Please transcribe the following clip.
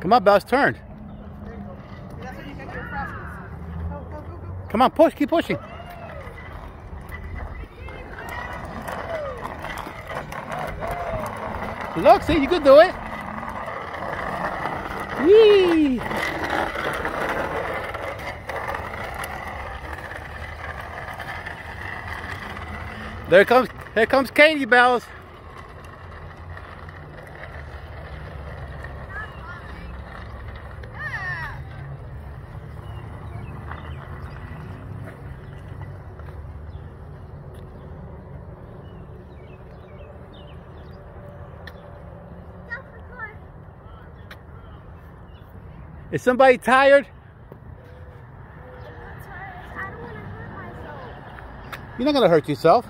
Come on, Bells, turn. Come on, push, keep pushing. Look, see, you can do it. Yee! There comes, here comes Katie Bells. Is somebody tired? You're not gonna hurt yourself.